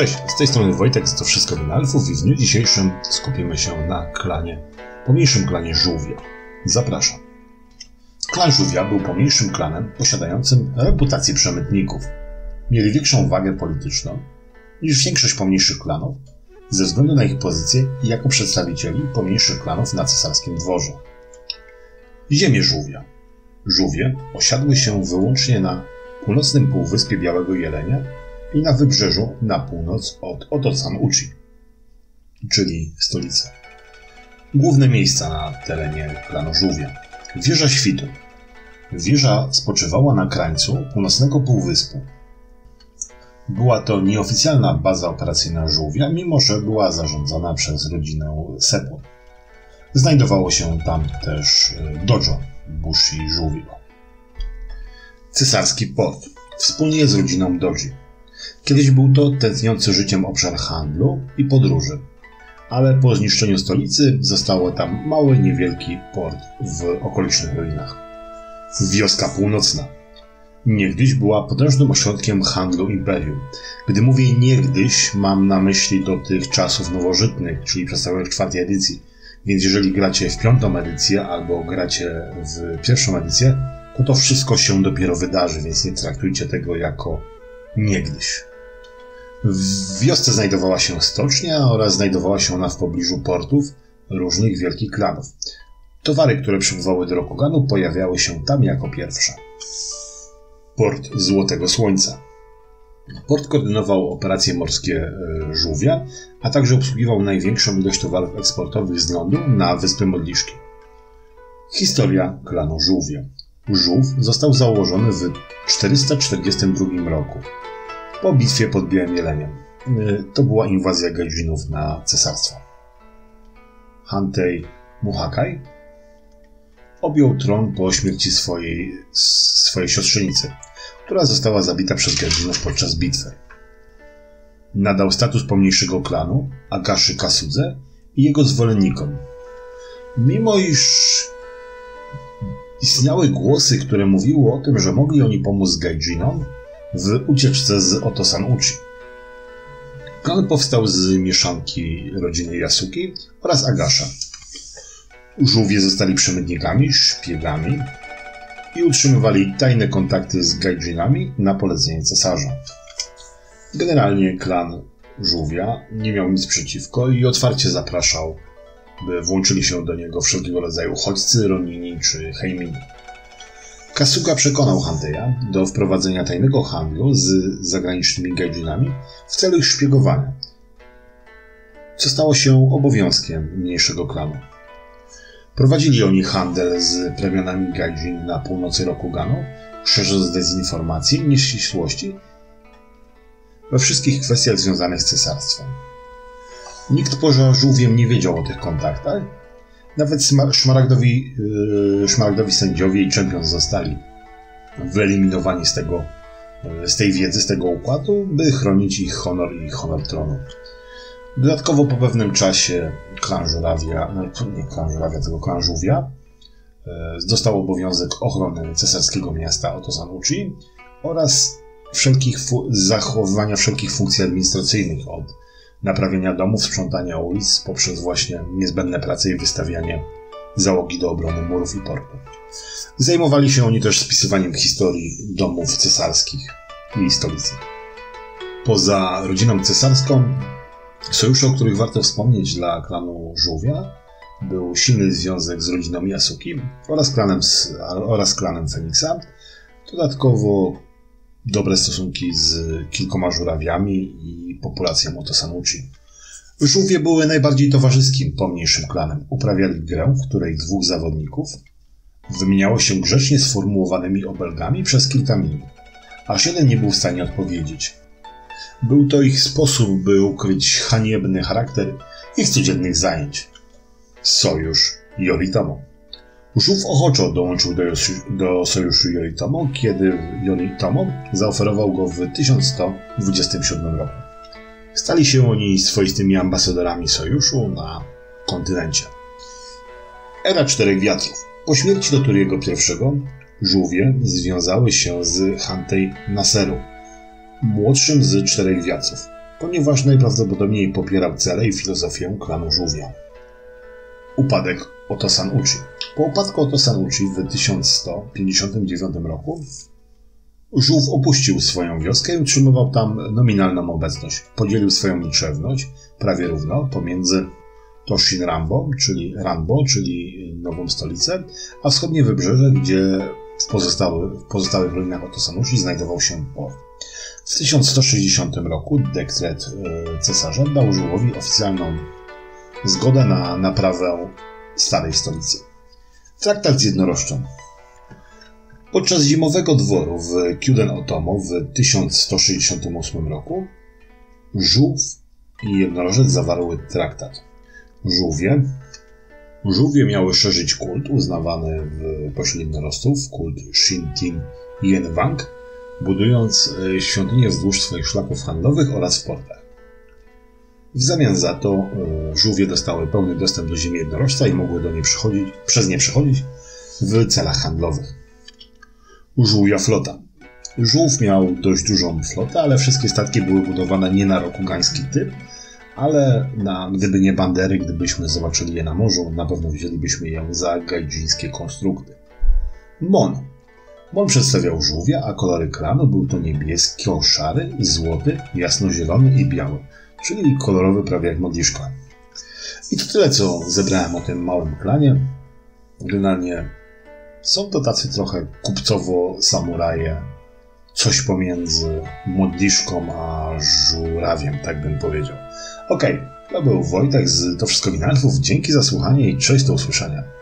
Cześć, z tej strony Wojtek, to wszystko do Alfów i w dniu dzisiejszym skupimy się na klanie, pomniejszym klanie Żółwia. Zapraszam. Klan Żółwia był pomniejszym klanem posiadającym reputację przemytników. Mieli większą wagę polityczną niż większość pomniejszych klanów ze względu na ich pozycję jako przedstawicieli pomniejszych klanów na cesarskim dworze. Ziemie Żółwia. Żółwie osiadły się wyłącznie na północnym półwyspie Białego Jelenia i na wybrzeżu na północ od Otosan Uchi, czyli stolicy. Główne miejsca na terenie klanu Żółwia. Wieża Świtu. Wieża spoczywała na krańcu północnego półwyspu. Była to nieoficjalna baza operacyjna Żółwia, mimo że była zarządzana przez rodzinę Sepu. Znajdowało się tam też e, dojo Bushi Żółwia. Cesarski port. Wspólnie z rodziną Doji. Kiedyś był to tętniący życiem obszar handlu i podróży, ale po zniszczeniu stolicy zostało tam mały, niewielki port w okolicznych ruinach. Wioska Północna. Niegdyś była potężnym ośrodkiem handlu imperium. Gdy mówię niegdyś, mam na myśli do tych czasów nowożytnych, czyli przedstawionych w czwartej edycji. Więc jeżeli gracie w piątą edycję albo gracie w pierwszą edycję, to to wszystko się dopiero wydarzy, więc nie traktujcie tego jako niegdyś. W wiosce znajdowała się stocznia oraz znajdowała się ona w pobliżu portów różnych wielkich klanów. Towary, które przybywały do Rokuganu, pojawiały się tam jako pierwsze. Port Złotego Słońca. Port koordynował operacje morskie e, żółwia, a także obsługiwał największą ilość towarów eksportowych z lądu na Wyspy Modliszki. Historia klanu żółwia. Żółw został założony w 442 roku po bitwie pod Białym Jeleniem. Y, to była inwazja Gajdżinów na cesarstwo. Hantei Muhakai objął tron po śmierci swojej, swojej siostrzenicy, która została zabita przez Gajdżinów podczas bitwy. Nadał status pomniejszego klanu Akaszy Kasudze i jego zwolennikom. Mimo iż istniały głosy, które mówiły o tym, że mogli oni pomóc Gajdżinom, w ucieczce z Otosan Uchi. Klan powstał z mieszanki rodziny Yasuki oraz Agasha. Żółwie zostali przemytnikami, szpiegami i utrzymywali tajne kontakty z gaijinami na polecenie cesarza. Generalnie klan Żółwia nie miał nic przeciwko i otwarcie zapraszał, włączyli się do niego wszelkiego rodzaju uchodźcy, ronini czy heimini. Kasuga przekonał Hanteja do wprowadzenia tajnego handlu z zagranicznymi gaijinami w celu ich szpiegowania, co stało się obowiązkiem mniejszego klanu. Prowadzili oni handel z plemionami gaijin na północy Rokuganu, szerząc dezinformacje i nieścisłości we wszystkich kwestiach związanych z cesarstwem. Nikt poza żółwiem nie wiedział o tych kontaktach, nawet szmaragdowi, yy, szmaragdowi sędziowie i czempion zostali wyeliminowani z tego, yy, z tej wiedzy, z tego układu, by chronić ich honor i honor tronu. Dodatkowo po pewnym czasie klan Żurawia, no nie klan Żurawia, tylko klan Żółwia, yy, dostał obowiązek ochrony cesarskiego miasta Otosanuchi oraz wszelkich zachowywania wszelkich funkcji administracyjnych od naprawienia domów, sprzątania ulic poprzez właśnie niezbędne prace i wystawianie załogi do obrony murów i portu. Zajmowali się oni też spisywaniem historii domów cesarskich i stolicy. Poza rodziną cesarską, sojusze, o których warto wspomnieć dla klanu Żółwia, był silny związek z rodziną Yasuki oraz klanem, oraz klanem Feniksa. Dodatkowo dobre stosunki z kilkoma żurawiami i populacją Otosanuchi. Żółwie były najbardziej towarzyskim, pomniejszym klanem. Uprawiali grę, w której dwóch zawodników wymieniało się grzecznie sformułowanymi obelgami przez kilka minut, aż jeden nie był w stanie odpowiedzieć. Był to ich sposób, by ukryć haniebny charakter ich codziennych zajęć. Sojusz Yoritomo. Żółw ochoczo dołączył do, do sojuszu Yoritomo, kiedy Yoritomo zaoferował go w 1127 roku. Stali się oni swoistymi ambasadorami sojuszu na kontynencie. Era Czterech Wiatrów. Po śmierci Doturiego I żółwie związały się z Hantei Naseru, młodszym z Czterech Wiatrów. ponieważ najprawdopodobniej popierał cele i filozofię klanu żółwia. Upadek Otosan Uchi. Po upadku Otosan Uchi w 1159 roku Żółw opuścił swoją wioskę i utrzymywał tam nominalną obecność. Podzielił swoją liczebność prawie równo pomiędzy Toshin Rambo, czyli Rambo, czyli nową stolicę, a wschodnie wybrzeże, gdzie w, pozostały, w pozostałych ruinach Otosanushi znajdował się port. W 1160 roku dekret e, cesarza dał Żółwowi oficjalną zgodę na naprawę starej stolicy. Traktat z jednorożcą. Podczas zimowego dworu w Kyuden Otomo w 1168 roku żółw i jednorożec zawarły traktat. Żółwie Żółwie miały szerzyć kult uznawany w pośród jednorożców, kult Shintin Yenwang, budując e, świątynie wzdłuż swoich szlaków handlowych oraz w portach. W zamian za to e, żółwie dostały pełny dostęp do ziemi jednorożca i mogły do niej przychodzić, przez nie przechodzić w celach handlowych. Żółwia flota. Żółw miał dość dużą flotę, ale wszystkie statki były budowane nie na rokugański typ, ale na, gdyby nie bandery, gdybyśmy zobaczyli je na morzu, na pewno wzięlibyśmy je za gajdżyńskie konstrukty. Mon. Mon przedstawiał żółwia, a kolory klanu był to niebieski-szary, złoty, jasnozielony i biały, czyli kolorowy prawie jak modliszka. I to tyle, co zebrałem o tym małym klanie. Generalnie są to tacy trochę kupcowo-samuraje, coś pomiędzy modliszką a żurawiem, tak bym powiedział. Okej, okay, to był Wojtek z To Wszystko Winalfów. Dzięki za słuchanie i cześć do usłyszenia.